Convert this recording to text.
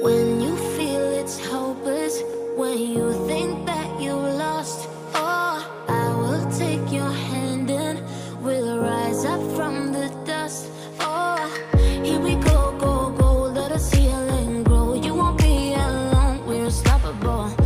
When you feel it's hopeless, when you think that you lost, oh, I will take your hand and we'll rise up from the dust. Oh, here we go, go, go, let grow. You won't be alone, we're unstoppable.